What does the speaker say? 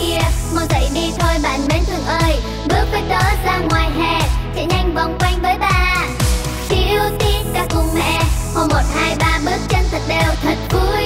yeah mau dậy đi thôi, bạn mến thương ơi. Bước với tớ ra ngoài hè, chạy nhanh vòng quanh với ba. Chiêu tiết ca cùng mẹ một, hai, ba, bước chân thật đều thật vui.